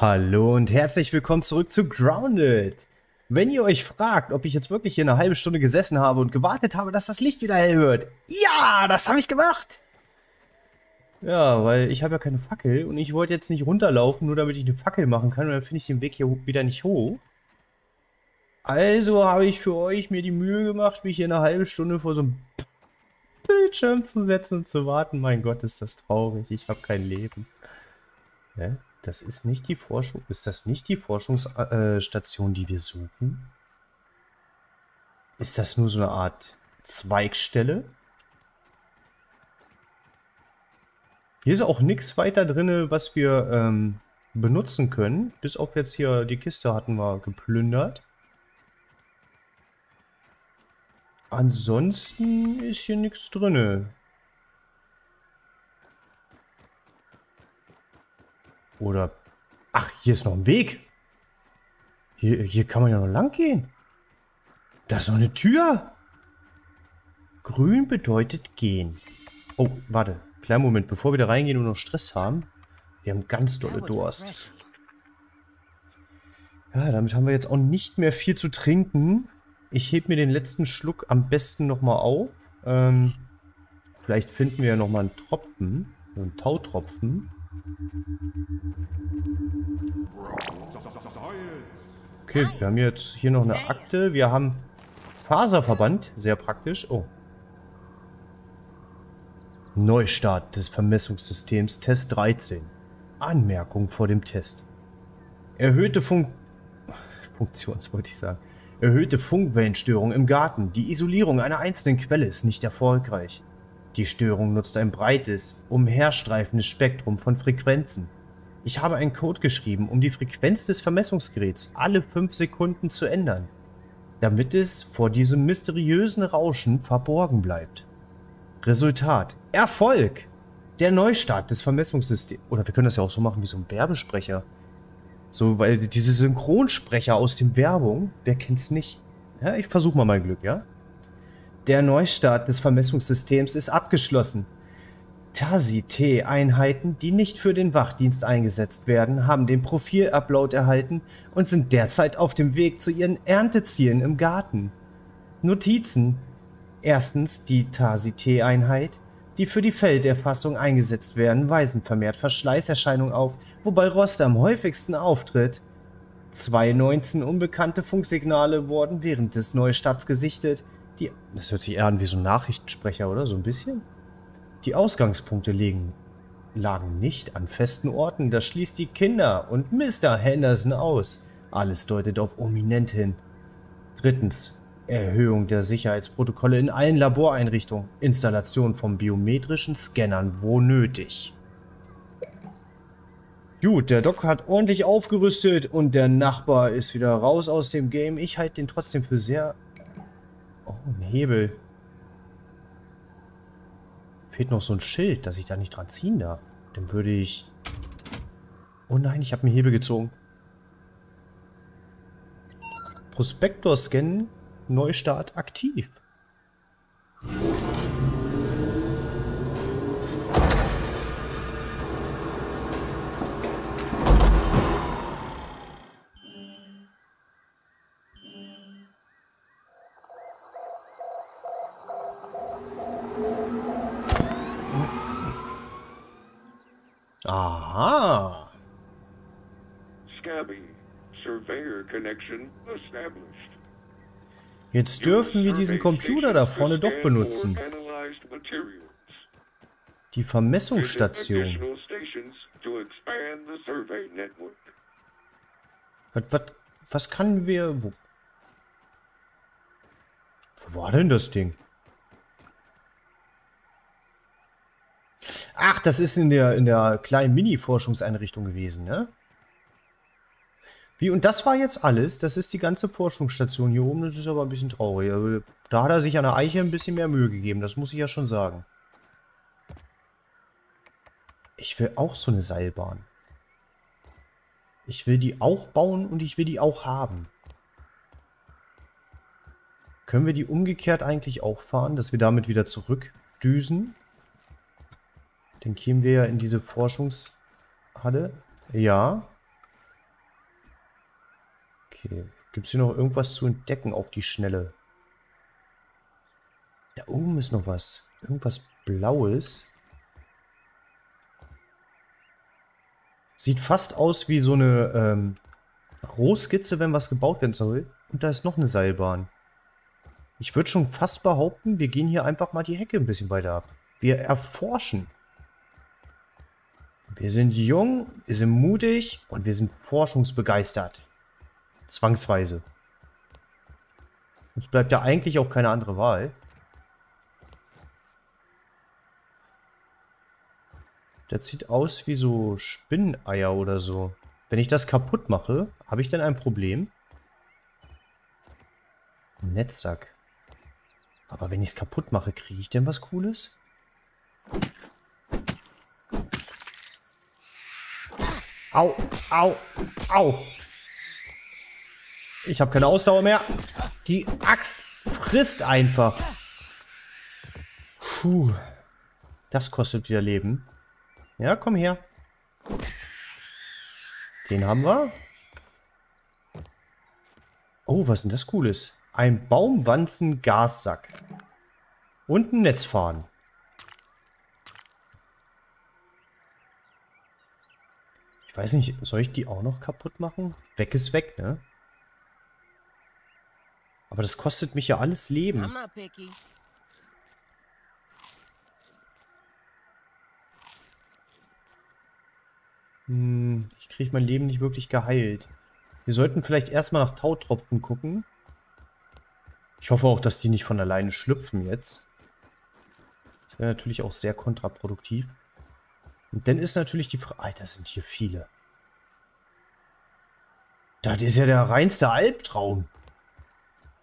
Hallo und herzlich willkommen zurück zu Grounded. Wenn ihr euch fragt, ob ich jetzt wirklich hier eine halbe Stunde gesessen habe und gewartet habe, dass das Licht wieder hell wird. Ja, das habe ich gemacht. Ja, weil ich habe ja keine Fackel und ich wollte jetzt nicht runterlaufen, nur damit ich eine Fackel machen kann und dann finde ich den Weg hier wieder nicht hoch. Also habe ich für euch mir die Mühe gemacht, mich hier eine halbe Stunde vor so einem Bildschirm zu setzen und zu warten. Mein Gott, ist das traurig. Ich habe kein Leben. Hä? Das ist nicht die Forschung. Ist das nicht die Forschungsstation, die wir suchen? Ist das nur so eine Art Zweigstelle? Hier ist auch nichts weiter drin, was wir ähm, benutzen können. Bis auf jetzt hier die Kiste hatten wir geplündert. Ansonsten ist hier nichts drin. Oder... Ach, hier ist noch ein Weg. Hier, hier kann man ja noch lang gehen. Da ist noch eine Tür. Grün bedeutet gehen. Oh, warte. Kleinen Moment, bevor wir da reingehen und noch Stress haben. Wir haben ganz dolle Durst. Ja, damit haben wir jetzt auch nicht mehr viel zu trinken. Ich hebe mir den letzten Schluck am besten nochmal auf. Ähm, vielleicht finden wir ja nochmal einen Tropfen. Einen Tautropfen. Okay, wir haben jetzt hier noch eine Akte. Wir haben Faserverband, sehr praktisch. Oh. Neustart des Vermessungssystems Test 13. Anmerkung vor dem Test. Erhöhte Funk... Funktions, wollte ich sagen. Erhöhte Funkwellenstörung im Garten. Die Isolierung einer einzelnen Quelle ist nicht erfolgreich. Die Störung nutzt ein breites, umherstreifendes Spektrum von Frequenzen. Ich habe einen Code geschrieben, um die Frequenz des Vermessungsgeräts alle 5 Sekunden zu ändern, damit es vor diesem mysteriösen Rauschen verborgen bleibt. Resultat. Erfolg! Der Neustart des Vermessungssystems. Oder wir können das ja auch so machen wie so ein Werbesprecher. So, weil diese Synchronsprecher aus dem Werbung, wer kennt's nicht? Ja, ich versuche mal mein Glück, ja? Der Neustart des Vermessungssystems ist abgeschlossen. TASI-T-Einheiten, die nicht für den Wachdienst eingesetzt werden, haben den Profil-Upload erhalten und sind derzeit auf dem Weg zu ihren Erntezielen im Garten. Notizen. Erstens, die TASI-T-Einheit, die für die Felderfassung eingesetzt werden, weisen vermehrt Verschleißerscheinungen auf, wobei Rost am häufigsten auftritt. Zwei 19 unbekannte Funksignale wurden während des Neustarts gesichtet, die, das hört sich eher an wie so ein Nachrichtensprecher, oder? So ein bisschen. Die Ausgangspunkte liegen, lagen nicht an festen Orten. Das schließt die Kinder und Mr. Henderson aus. Alles deutet auf Ominent hin. Drittens. Erhöhung der Sicherheitsprotokolle in allen Laboreinrichtungen. Installation von biometrischen Scannern, wo nötig. Gut, der Doc hat ordentlich aufgerüstet und der Nachbar ist wieder raus aus dem Game. Ich halte den trotzdem für sehr ein Hebel. Fehlt noch so ein Schild, dass ich da nicht dran ziehen darf. Dann würde ich... Oh nein, ich habe einen Hebel gezogen. Prospektor scannen, Neustart aktiv. Jetzt dürfen wir diesen Computer da vorne doch benutzen. Die Vermessungsstation. Was, was, was kann wir... Wo, wo war denn das Ding? Ach, das ist in der, in der kleinen Mini-Forschungseinrichtung gewesen, ne? Wie, und das war jetzt alles? Das ist die ganze Forschungsstation hier oben. Das ist aber ein bisschen traurig. Also, da hat er sich an der Eiche ein bisschen mehr Mühe gegeben. Das muss ich ja schon sagen. Ich will auch so eine Seilbahn. Ich will die auch bauen und ich will die auch haben. Können wir die umgekehrt eigentlich auch fahren, dass wir damit wieder zurückdüsen? Dann kämen wir ja in diese Forschungshalle. Ja. Okay. Gibt es hier noch irgendwas zu entdecken auf die Schnelle? Da oben ist noch was. Irgendwas Blaues. Sieht fast aus wie so eine ähm, Rohskizze, wenn was gebaut werden soll. Und da ist noch eine Seilbahn. Ich würde schon fast behaupten, wir gehen hier einfach mal die Hecke ein bisschen weiter ab. Wir erforschen. Wir sind jung, wir sind mutig und wir sind forschungsbegeistert. Zwangsweise. Uns bleibt ja eigentlich auch keine andere Wahl. Das sieht aus wie so Spinneier oder so. Wenn ich das kaputt mache, habe ich dann ein Problem? Netzsack. Aber wenn ich es kaputt mache, kriege ich denn was Cooles? Au, au, au. Ich habe keine Ausdauer mehr. Die Axt frisst einfach. Puh. Das kostet wieder Leben. Ja, komm her. Den haben wir. Oh, was ist denn das Cooles? Ein Baumwanzen-Gassack. Und ein Netzfahren. Ich weiß nicht, soll ich die auch noch kaputt machen? Weg ist weg, ne? Aber das kostet mich ja alles Leben. Hm, ich kriege mein Leben nicht wirklich geheilt. Wir sollten vielleicht erstmal nach Tautropfen gucken. Ich hoffe auch, dass die nicht von alleine schlüpfen jetzt. Das wäre natürlich auch sehr kontraproduktiv. Und dann ist natürlich die Frage... Alter, sind hier viele. Das ist ja der reinste Albtraum.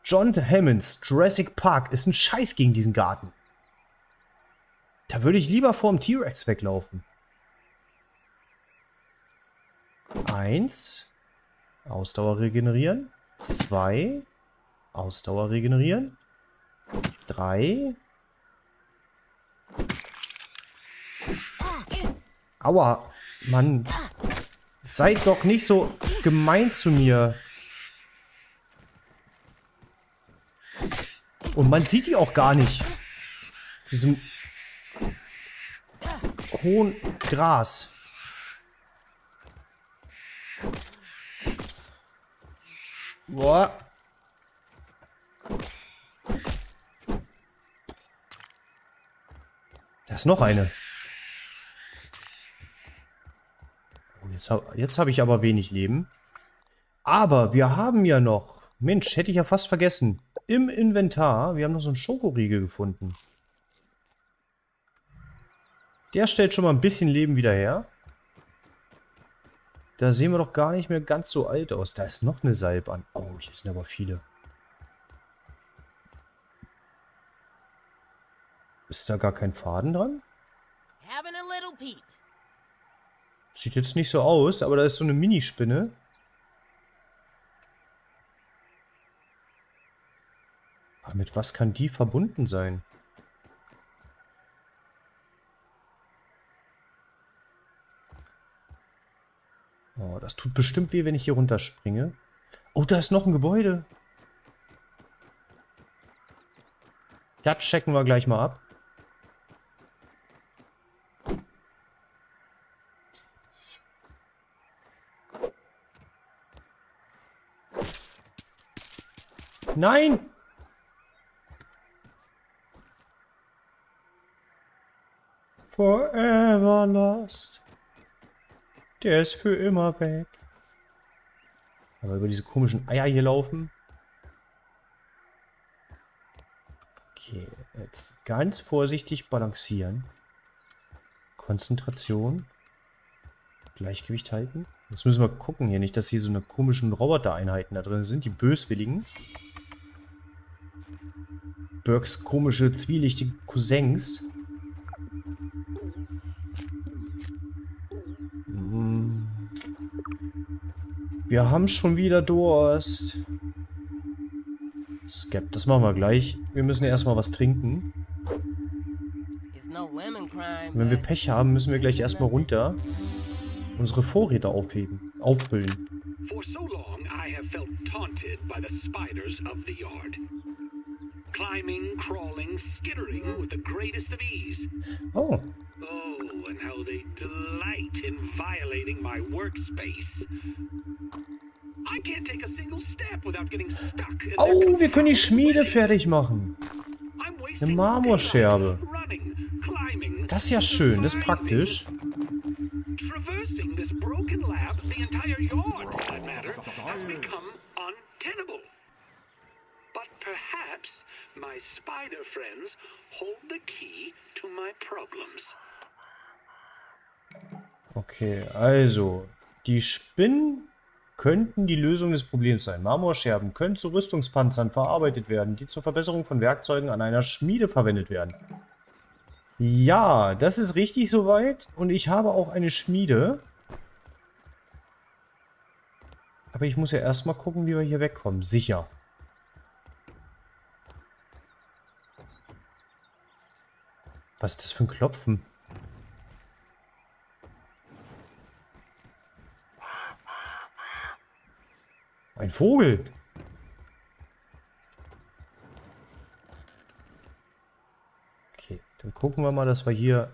John Hammonds Jurassic Park ist ein Scheiß gegen diesen Garten. Da würde ich lieber vorm T-Rex weglaufen. Eins. Ausdauer regenerieren. Zwei. Ausdauer regenerieren. Drei. Aua. Mann. Seid doch nicht so gemein zu mir. Und man sieht die auch gar nicht. Diesem hohen Gras. Boah. Da ist noch eine. Oh, jetzt habe jetzt hab ich aber wenig Leben. Aber wir haben ja noch... Mensch, hätte ich ja fast vergessen im Inventar. Wir haben noch so einen Schokoriegel gefunden. Der stellt schon mal ein bisschen Leben wieder her. Da sehen wir doch gar nicht mehr ganz so alt aus. Da ist noch eine Seilbahn. Oh, hier sind aber viele. Ist da gar kein Faden dran? Sieht jetzt nicht so aus, aber da ist so eine Minispinne. Mit was kann die verbunden sein? Oh, das tut bestimmt weh, wenn ich hier runterspringe. Oh, da ist noch ein Gebäude. Das checken wir gleich mal ab. Nein! Forever lost. Der ist für immer weg. Aber über diese komischen Eier hier laufen. Okay, jetzt ganz vorsichtig balancieren. Konzentration. Gleichgewicht halten. Jetzt müssen wir gucken hier nicht, dass hier so eine komischen Robotereinheiten da drin sind. Die böswilligen. Burks komische, zwielichtige Cousins. Wir haben schon wieder Durst. Skep, das machen wir gleich. Wir müssen ja erstmal was trinken. Wenn wir Pech haben, müssen wir gleich erstmal runter unsere Vorräte aufheben, auffüllen. For so long I have felt taunted by the spiders of the yard. Climbing, crawling, skittering with the greatest of ease. Oh, Oh, and how they delight in violating my workspace. Oh, wir können die Schmiede fertig machen. Wasting Marmorscherbe. Das ist ja schön, das ist praktisch. Okay, also, die Spinnen könnten die Lösung des Problems sein. Marmorscherben können zu Rüstungspanzern verarbeitet werden, die zur Verbesserung von Werkzeugen an einer Schmiede verwendet werden. Ja, das ist richtig soweit. Und ich habe auch eine Schmiede. Aber ich muss ja erstmal gucken, wie wir hier wegkommen. Sicher. Was ist das für ein Klopfen? Ein Vogel. Okay, dann gucken wir mal, dass wir hier...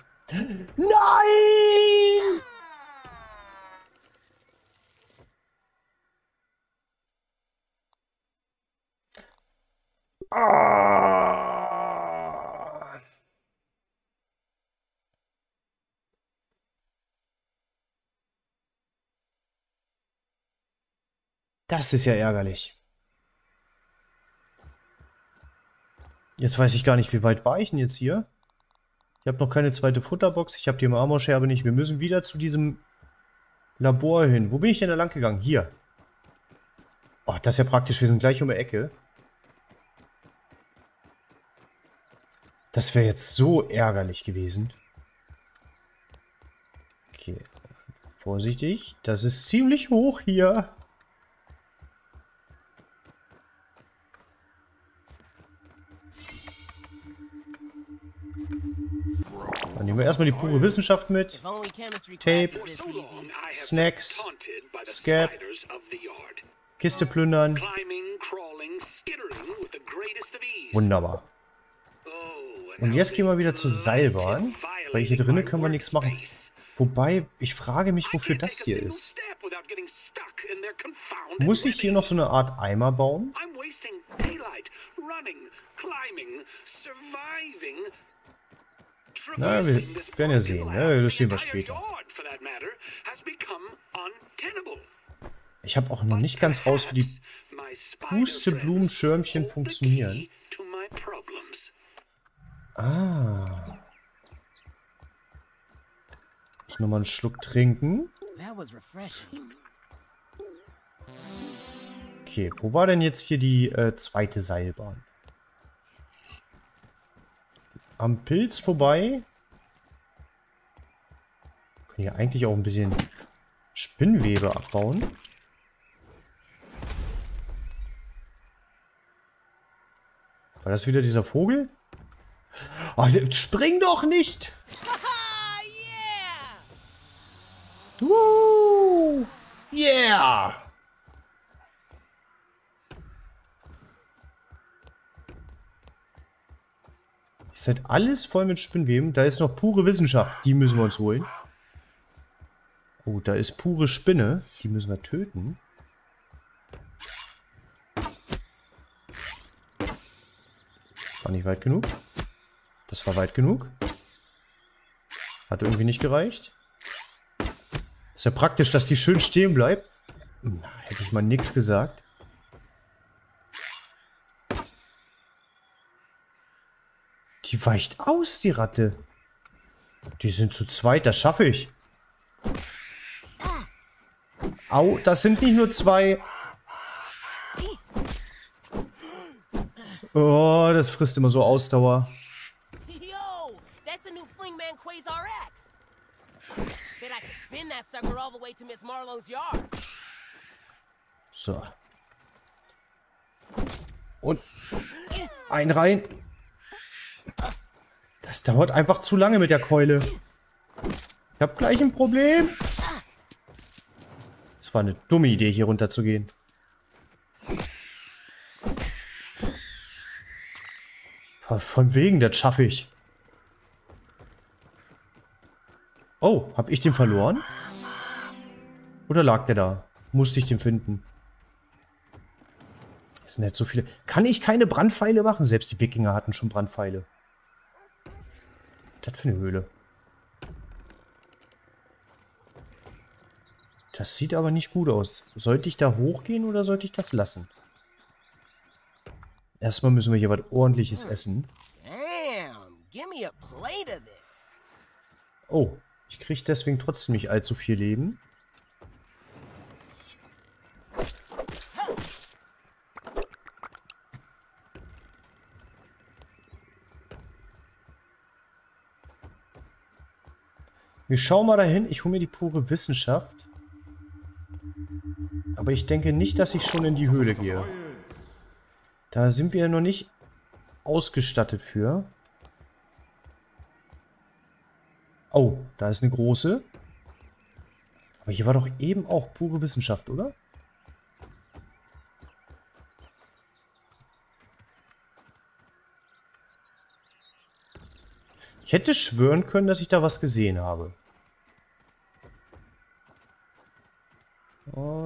Nein! Das ist ja ärgerlich. Jetzt weiß ich gar nicht, wie weit war ich denn jetzt hier? Ich habe noch keine zweite Futterbox. Ich habe die Marmorscherbe nicht. Wir müssen wieder zu diesem Labor hin. Wo bin ich denn da lang gegangen? Hier. Oh, das ist ja praktisch. Wir sind gleich um die Ecke. Das wäre jetzt so ärgerlich gewesen. Okay. Vorsichtig. Das ist ziemlich hoch hier. Nehmen wir erstmal die pure Wissenschaft mit. Tape. Snacks, yard. Kiste plündern. Wunderbar. Oh, Und jetzt gehen wir wieder zur Seilbahn, weil hier drinnen können wir nichts machen. Wobei, ich frage mich, wofür das hier ist. Muss ich hier noch so eine Art Eimer bauen? Na, wir werden ja sehen, ne? Das sehen wir später. Ich habe auch noch nicht ganz raus, wie die Pusteblumenschirmchen funktionieren. Ah. Muss nochmal einen Schluck trinken. Okay, wo war denn jetzt hier die äh, zweite Seilbahn? Am Pilz vorbei. Können hier eigentlich auch ein bisschen Spinnwebe abbauen. War das wieder dieser Vogel? Der- spring doch nicht! Ah, yeah! Yeah! Ist halt alles voll mit Spinnweben. Da ist noch pure Wissenschaft. Die müssen wir uns holen. Oh, da ist pure Spinne. Die müssen wir töten. War nicht weit genug. Das war weit genug. Hat irgendwie nicht gereicht. Ist ja praktisch, dass die schön stehen bleibt. Na, hätte ich mal nichts gesagt. Die weicht aus, die Ratte. Die sind zu zweit, das schaffe ich. Au, das sind nicht nur zwei. Oh, das frisst immer so Ausdauer. So. Und ein rein. Das dauert einfach zu lange mit der Keule. Ich habe gleich ein Problem. Das war eine dumme Idee, hier runter zu gehen. Von wegen, das schaffe ich. Oh, habe ich den verloren? Oder lag der da? Musste ich den finden? Es sind jetzt so viele. Kann ich keine Brandpfeile machen? Selbst die Wikinger hatten schon Brandpfeile. Was ist das für eine Höhle? Das sieht aber nicht gut aus. Sollte ich da hochgehen oder sollte ich das lassen? Erstmal müssen wir hier was ordentliches essen. Damn, give me a plate of this. Oh, ich kriege deswegen trotzdem nicht allzu viel Leben. Wir schauen mal dahin. Ich hole mir die pure Wissenschaft. Aber ich denke nicht, dass ich schon in die Höhle gehe. Da sind wir ja noch nicht ausgestattet für. Oh, da ist eine große. Aber hier war doch eben auch pure Wissenschaft, oder? Ich hätte schwören können, dass ich da was gesehen habe.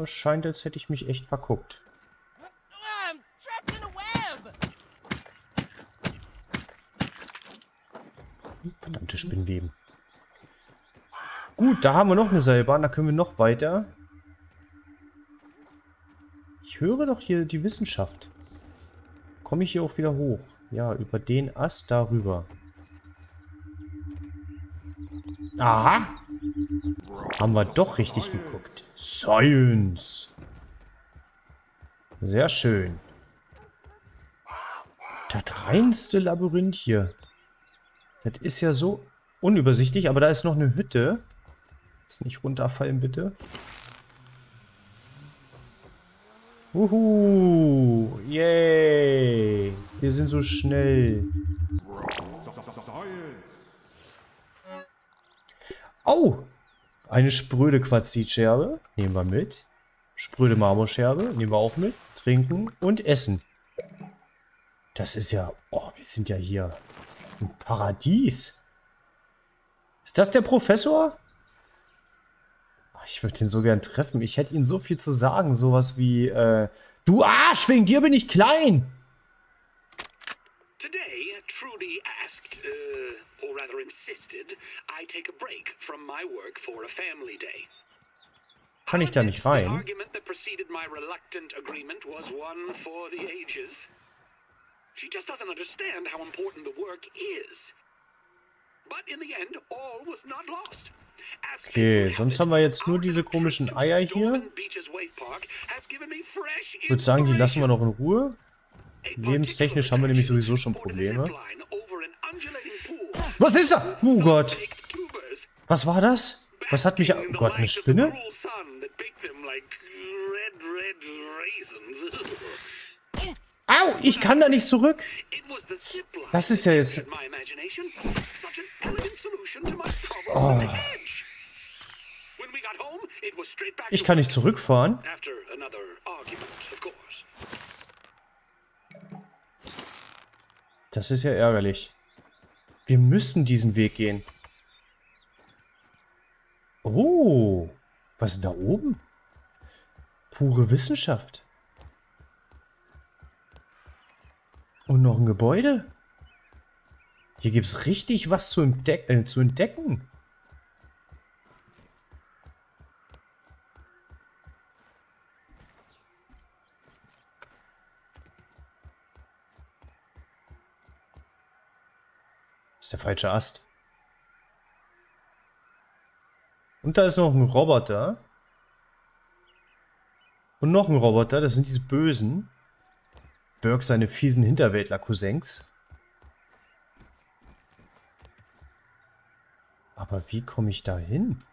Scheint, als hätte ich mich echt verguckt. Verdammte Spinnweben. Gut, da haben wir noch eine Seilbahn. Da können wir noch weiter. Ich höre doch hier die Wissenschaft. Komme ich hier auch wieder hoch? Ja, über den Ast darüber. Aha! Haben wir doch richtig geguckt. Science! Sehr schön. Das reinste Labyrinth hier. Das ist ja so unübersichtlich, aber da ist noch eine Hütte. Jetzt nicht runterfallen, bitte. Uhu, yay. Wir sind so schnell. Oh, eine spröde Quarzitscherbe. Nehmen wir mit. Spröde Marmorscherbe. Nehmen wir auch mit. Trinken und essen. Das ist ja... Oh, wir sind ja hier im Paradies. Ist das der Professor? Ich würde ihn so gern treffen. Ich hätte ihn so viel zu sagen. Sowas wie, äh, du Arsch, wegen dir bin ich klein. Today, Trudy asked, uh, or rather insisted, I take a break from my work for a family day. Kann ich da nicht rein? argument that preceded my reluctant agreement was one for the ages. She just doesn't understand how important the work is. But in the end, all was not lost. Okay, sonst haben wir jetzt nur diese komischen Eier hier. Ich würde sagen, die lassen wir noch in Ruhe. Lebenstechnisch haben wir nämlich sowieso schon Probleme. Was ist da? Oh Gott. Was war das? Was hat mich... Oh Gott, eine Spinne? Au, ich kann da nicht zurück. Das ist ja jetzt... Oh. Ich kann nicht zurückfahren. Das ist ja ärgerlich. Wir müssen diesen Weg gehen. Oh, was ist da oben? Pure Wissenschaft. Und noch ein Gebäude. Hier gibt es richtig was zu, entdeck äh, zu entdecken. Das ist der falsche Ast. Und da ist noch ein Roboter. Und noch ein Roboter, das sind diese Bösen. Burke seine fiesen Hinterwäldler-Cousins. Aber wie komme ich da hin?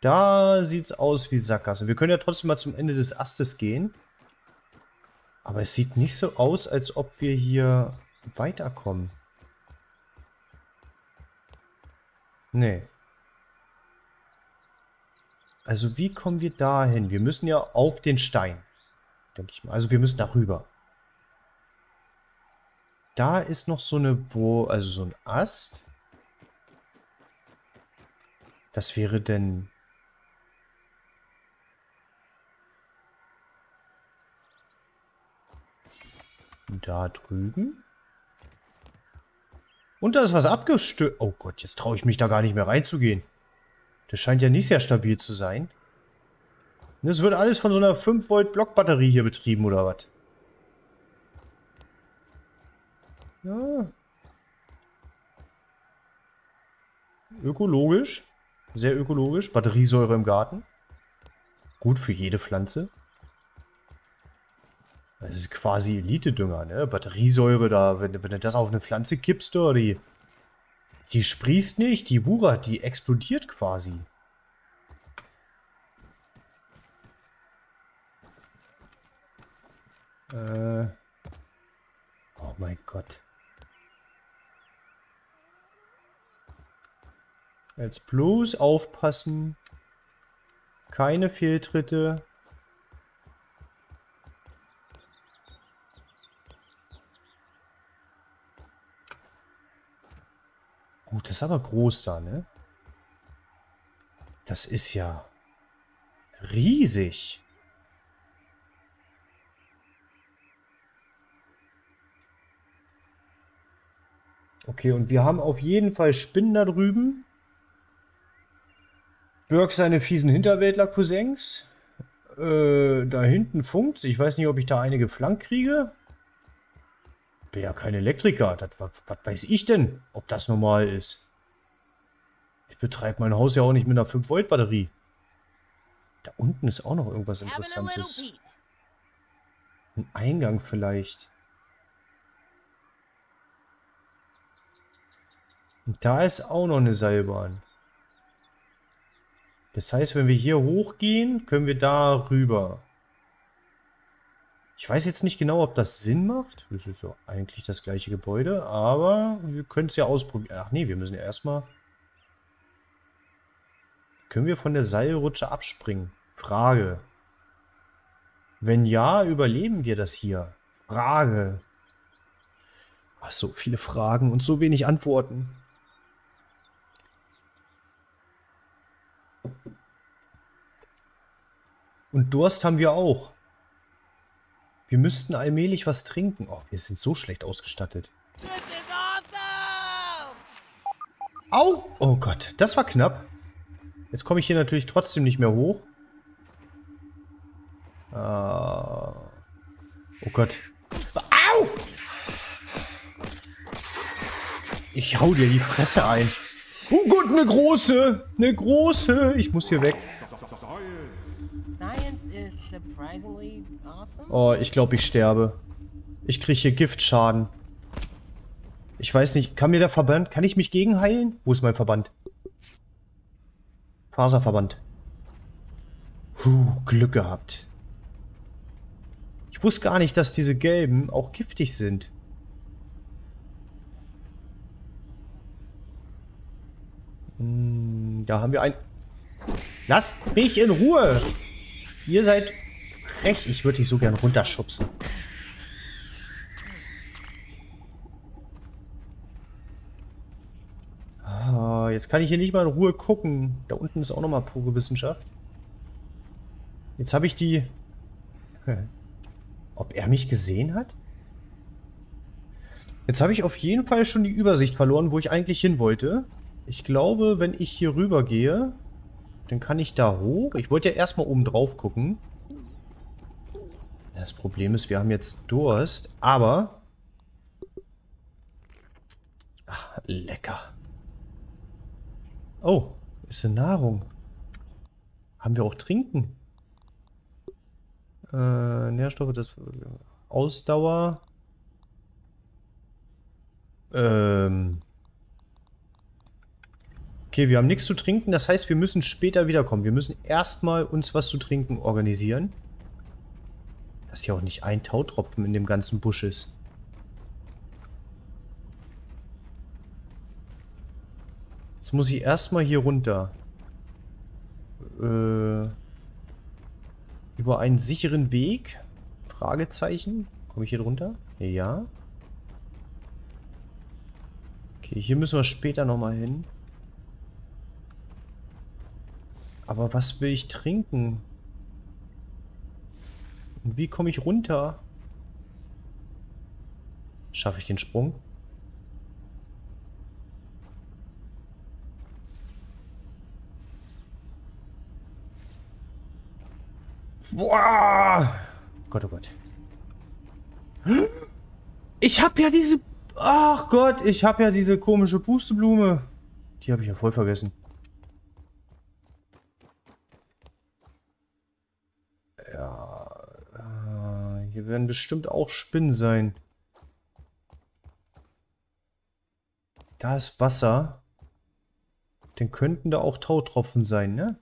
Da sieht's aus wie Sackgasse. Wir können ja trotzdem mal zum Ende des Astes gehen. Aber es sieht nicht so aus, als ob wir hier weiterkommen. Nee. Also wie kommen wir da hin? Wir müssen ja auf den Stein. denke ich mal. Also wir müssen darüber. Da ist noch so eine Bo, also so ein Ast. Das wäre denn... Da drüben. Und da ist was abgestürzt. Oh Gott, jetzt traue ich mich da gar nicht mehr reinzugehen. Das scheint ja nicht sehr stabil zu sein. Das wird alles von so einer 5 Volt Blockbatterie hier betrieben, oder was? Ja. Ökologisch. Sehr ökologisch. Batteriesäure im Garten. Gut für jede Pflanze. Das ist quasi Elite-Dünger, ne? Batteriesäure, da, wenn, wenn du das auf eine Pflanze kippst, oder die, die sprießt nicht, die wuchert, die explodiert quasi. Äh. Oh mein Gott. Jetzt bloß aufpassen. Keine Fehltritte. Gut, das ist aber groß da, ne? Das ist ja riesig. Okay, und wir haben auf jeden Fall Spinnen da drüben. Burke seine fiesen Hinterwäldler-Cousins. Äh, da hinten funkt's. Ich weiß nicht, ob ich da einige flank kriege. Bin ja kein Elektriker. Das, was, was weiß ich denn, ob das normal ist? Ich betreibe mein Haus ja auch nicht mit einer 5-Volt-Batterie. Da unten ist auch noch irgendwas Interessantes. Ein Eingang vielleicht. Und da ist auch noch eine Seilbahn. Das heißt, wenn wir hier hochgehen, können wir da rüber. Ich weiß jetzt nicht genau, ob das Sinn macht. Das ist ja eigentlich das gleiche Gebäude, aber wir können es ja ausprobieren. Ach nee, wir müssen ja erstmal... Können wir von der Seilrutsche abspringen? Frage. Wenn ja, überleben wir das hier? Frage. Ach, so viele Fragen und so wenig Antworten. Und Durst haben wir auch. Wir müssten allmählich was trinken. Oh, wir sind so schlecht ausgestattet. Au! Oh Gott, das war knapp. Jetzt komme ich hier natürlich trotzdem nicht mehr hoch. Uh, oh Gott. Au! Ich hau dir die Fresse ein. Oh Gott, eine große! Eine große! Ich muss hier weg. Oh, ich glaube, ich sterbe. Ich kriege hier Giftschaden. Ich weiß nicht, kann mir der Verband, kann ich mich gegenheilen? Wo ist mein Verband? Faserverband. Puh, Glück gehabt. Ich wusste gar nicht, dass diese gelben auch giftig sind. Hm, da haben wir ein... Lasst mich in Ruhe! Ihr seid frech. Ich würde dich so gern runterschubsen. Ah, jetzt kann ich hier nicht mal in Ruhe gucken. Da unten ist auch nochmal pure Wissenschaft. Jetzt habe ich die... Ob er mich gesehen hat? Jetzt habe ich auf jeden Fall schon die Übersicht verloren, wo ich eigentlich hin wollte. Ich glaube, wenn ich hier rüber gehe, dann kann ich da hoch. Ich wollte ja erstmal oben drauf gucken. Das Problem ist, wir haben jetzt Durst, aber... Ach, lecker. Oh, ist eine Nahrung. Haben wir auch Trinken? Äh, Nährstoffe, das... Ausdauer. Ähm... Okay, wir haben nichts zu trinken. Das heißt, wir müssen später wiederkommen. Wir müssen erstmal uns was zu trinken organisieren. Dass hier auch nicht ein Tautropfen in dem ganzen Busch ist. Jetzt muss ich erstmal hier runter. Äh, über einen sicheren Weg? Fragezeichen. Komme ich hier drunter? Ja. Okay, hier müssen wir später nochmal hin. Aber was will ich trinken? Und wie komme ich runter? Schaffe ich den Sprung? Boah! Gott, oh Gott. Ich hab ja diese... Ach Gott, ich hab ja diese komische Pusteblume. Die habe ich ja voll vergessen. Hier werden bestimmt auch Spinnen sein. Da ist Wasser. Dann könnten da auch Tautropfen sein, ne?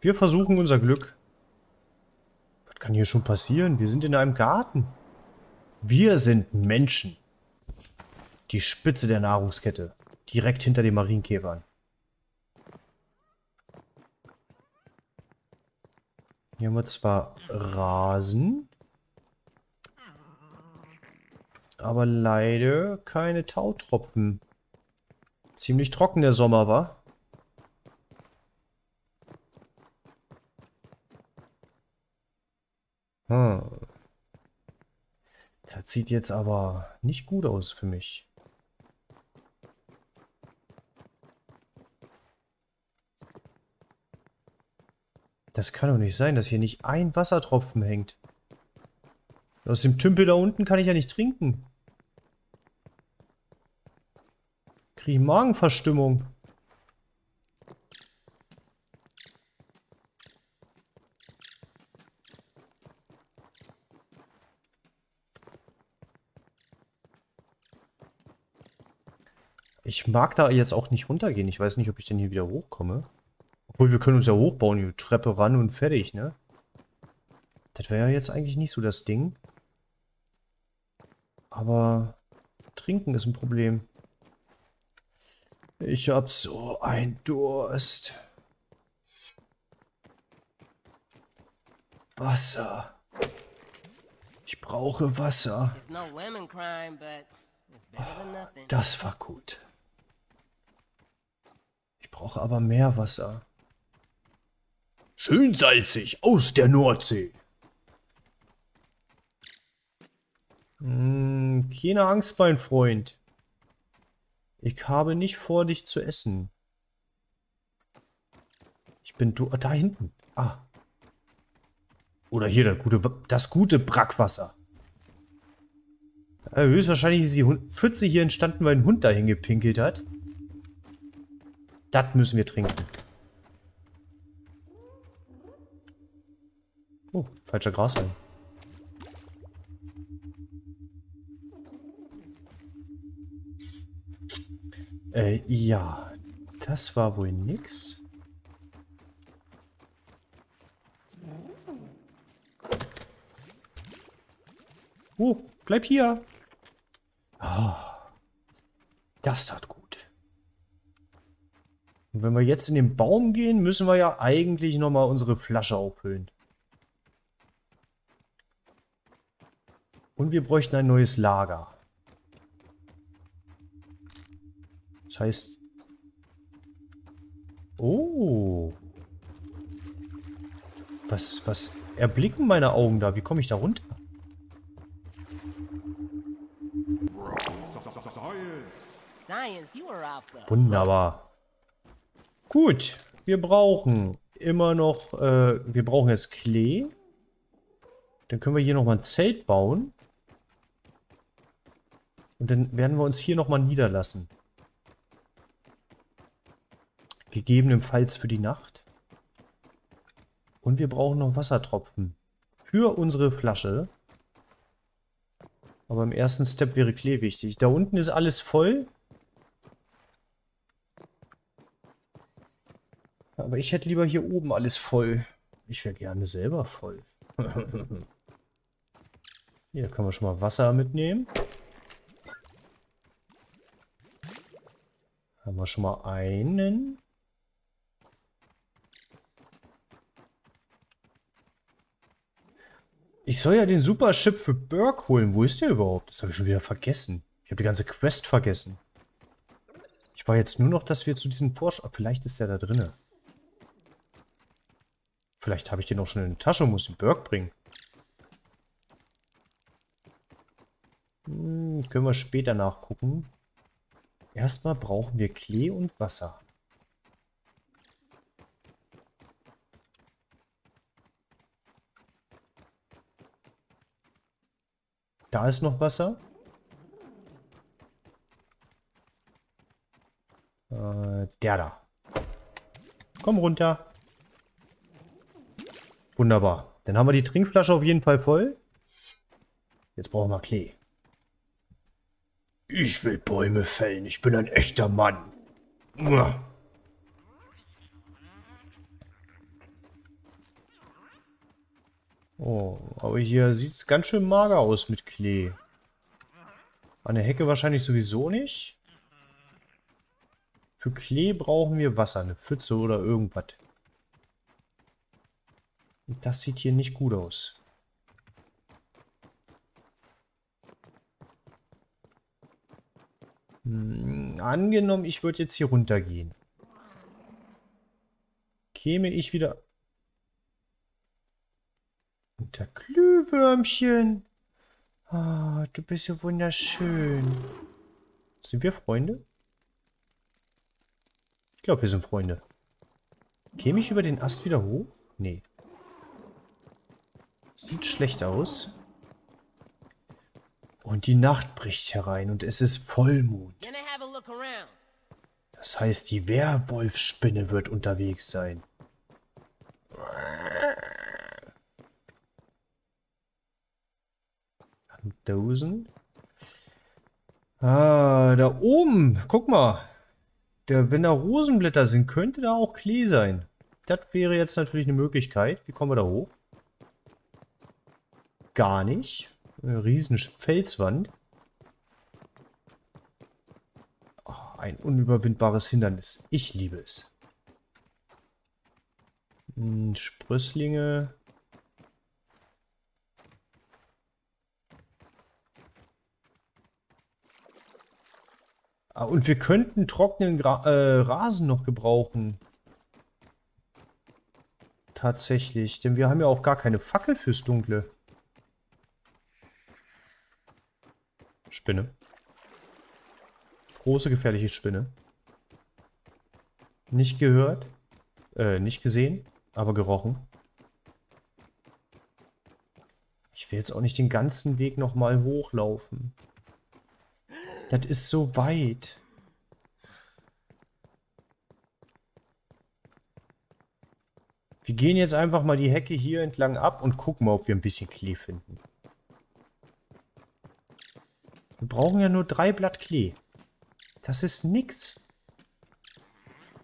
Wir versuchen unser Glück. Was kann hier schon passieren? Wir sind in einem Garten. Wir sind Menschen. Die Spitze der Nahrungskette. Direkt hinter den Marienkäfern. Hier haben wir zwar Rasen. Aber leider keine Tautropfen. Ziemlich trocken der Sommer, war. Hm. Das sieht jetzt aber nicht gut aus für mich. Das kann doch nicht sein, dass hier nicht ein Wassertropfen hängt. Aus dem Tümpel da unten kann ich ja nicht trinken. Kriege ich Magenverstimmung. Ich mag da jetzt auch nicht runtergehen. Ich weiß nicht, ob ich denn hier wieder hochkomme. Obwohl, wir können uns ja hochbauen, die Treppe ran und fertig, ne? Das wäre ja jetzt eigentlich nicht so das Ding. Aber trinken ist ein Problem. Ich hab so ein Durst. Wasser. Ich brauche Wasser. Das war gut. Ich brauche aber mehr Wasser. Schön salzig aus der Nordsee. Hm, keine Angst, mein Freund. Ich habe nicht vor, dich zu essen. Ich bin du... Da hinten. Ah. Oder hier das gute, das gute Brackwasser. Ja, höchstwahrscheinlich ist die Pfütze hier entstanden, weil ein Hund dahin gepinkelt hat. Das müssen wir trinken. Oh, falscher Grashalm. Äh, ja. Das war wohl nix. Oh, bleib hier. Oh, das tat gut. Und wenn wir jetzt in den Baum gehen, müssen wir ja eigentlich nochmal unsere Flasche auffüllen. Und wir bräuchten ein neues Lager. Das heißt... Oh. Was, was erblicken meine Augen da? Wie komme ich da runter? Wunderbar. Gut, wir brauchen immer noch, äh, wir brauchen jetzt Klee. Dann können wir hier nochmal ein Zelt bauen. Und dann werden wir uns hier nochmal niederlassen. Gegebenenfalls für die Nacht. Und wir brauchen noch Wassertropfen. Für unsere Flasche. Aber im ersten Step wäre Klee wichtig. Da unten ist alles voll. Aber ich hätte lieber hier oben alles voll. Ich wäre gerne selber voll. hier können wir schon mal Wasser mitnehmen. Haben wir schon mal einen. Ich soll ja den Superchip für Burke holen. Wo ist der überhaupt? Das habe ich schon wieder vergessen. Ich habe die ganze Quest vergessen. Ich war jetzt nur noch, dass wir zu diesem Porsche... Vielleicht ist der da drinne. Vielleicht habe ich den auch schon in der Tasche und muss den Burke bringen. Hm, können wir später nachgucken. Erstmal brauchen wir Klee und Wasser. Da ist noch Wasser. Äh, der da. Komm runter. Wunderbar. Dann haben wir die Trinkflasche auf jeden Fall voll. Jetzt brauchen wir Klee. Ich will Bäume fällen. Ich bin ein echter Mann. Oh, aber hier sieht es ganz schön mager aus mit Klee. An der Hecke wahrscheinlich sowieso nicht. Für Klee brauchen wir Wasser, eine Pfütze oder irgendwas. Das sieht hier nicht gut aus. Angenommen, ich würde jetzt hier runtergehen. Käme ich wieder... Unter Glühwürmchen. Ah, du bist so wunderschön. Sind wir Freunde? Ich glaube, wir sind Freunde. Käme ich über den Ast wieder hoch? Nee. Sieht schlecht aus. Und die Nacht bricht herein und es ist Vollmond. Das heißt, die Werwolfspinne wird unterwegs sein. Dosen. Ah, da oben. Guck mal. Der, wenn da Rosenblätter sind, könnte da auch Klee sein. Das wäre jetzt natürlich eine Möglichkeit. Wie kommen wir da hoch? Gar nicht. Eine riesen Felswand. Oh, ein unüberwindbares Hindernis. Ich liebe es. Hm, Sprösslinge. Ah, und wir könnten trockenen Gra äh, Rasen noch gebrauchen. Tatsächlich. Denn wir haben ja auch gar keine Fackel fürs Dunkle. Spinne. Große, gefährliche Spinne. Nicht gehört. Äh, nicht gesehen, aber gerochen. Ich will jetzt auch nicht den ganzen Weg nochmal hochlaufen. Das ist so weit. Wir gehen jetzt einfach mal die Hecke hier entlang ab und gucken mal, ob wir ein bisschen Klee finden. Wir brauchen ja nur drei Blatt Klee. Das ist nix.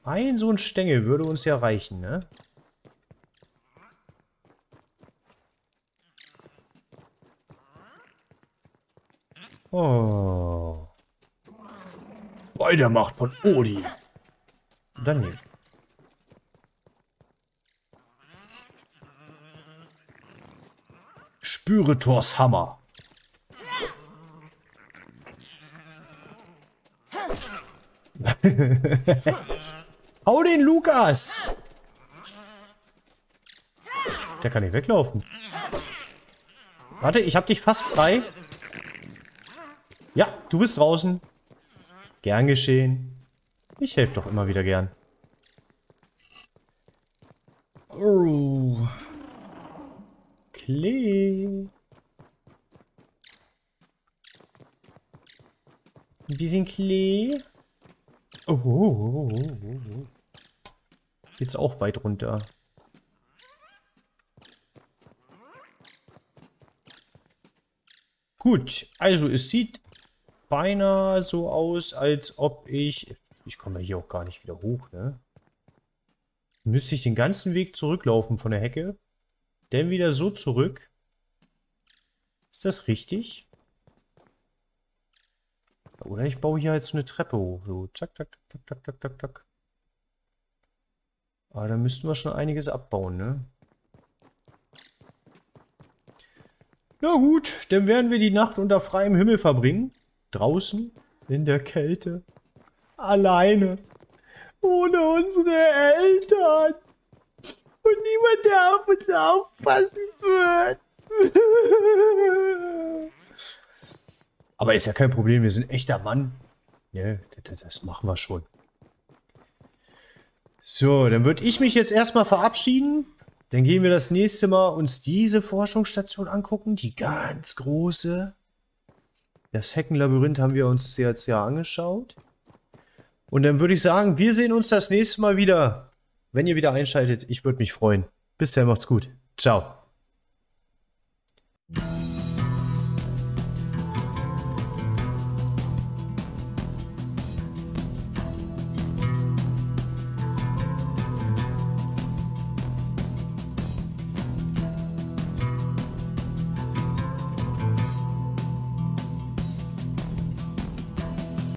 Ein so ein Stängel würde uns ja reichen, ne? Oh. Bei der Macht von Odi. Dann nicht. Spüre Thors Hammer. Hau den Lukas! Der kann nicht weglaufen. Warte, ich hab dich fast frei. Ja, du bist draußen. Gern geschehen. Ich helfe doch immer wieder gern. Oh. Klee. Ein bisschen Klee. Oh, oh, oh, oh, Geht's auch weit runter. Gut, also es sieht beinahe so aus, als ob ich... Ich komme hier auch gar nicht wieder hoch, ne? Müsste ich den ganzen Weg zurücklaufen von der Hecke. Dann wieder so zurück. Ist das richtig? Oder ich baue hier jetzt eine Treppe hoch. So, zack, zack, zack, zack, zack, zack. Aber da müssten wir schon einiges abbauen, ne? Na gut, dann werden wir die Nacht unter freiem Himmel verbringen. Draußen, in der Kälte. Alleine. Ohne unsere Eltern. Und niemand, der auf uns aufpassen wird. Aber ist ja kein Problem, wir sind echter Mann. Ja, das, das machen wir schon. So, dann würde ich mich jetzt erstmal verabschieden. Dann gehen wir das nächste Mal uns diese Forschungsstation angucken, die ganz große. Das Heckenlabyrinth haben wir uns jetzt ja angeschaut. Und dann würde ich sagen, wir sehen uns das nächste Mal wieder. Wenn ihr wieder einschaltet, ich würde mich freuen. Bis dann, macht's gut. Ciao.